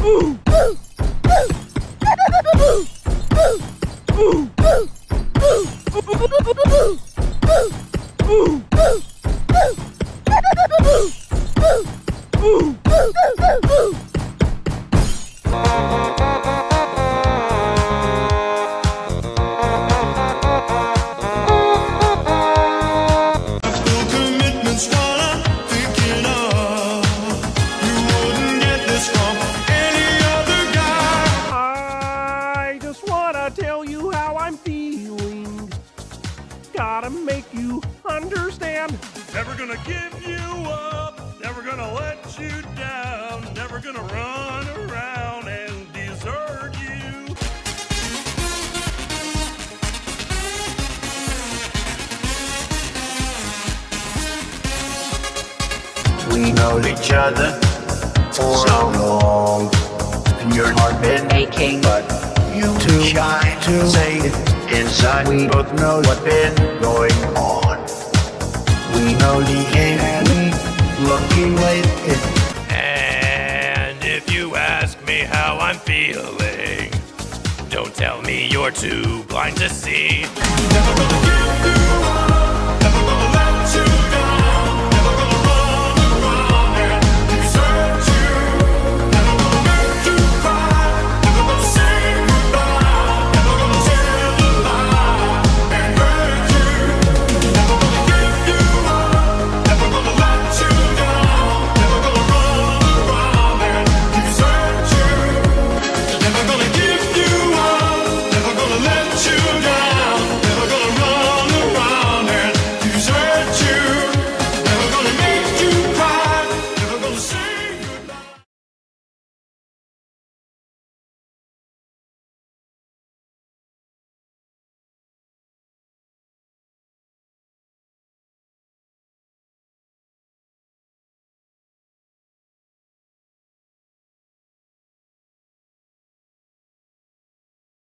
Full tell you how I'm feeling. Gotta make you understand. Never gonna give you up, never gonna let you down, never gonna run around and desert you. We know each other for so long. Your heart been aching, but you too shy to say it. Inside, we both know what's been going on. We know the and we looking waiting. And if you ask me how I'm feeling, don't tell me you're too blind to see. Never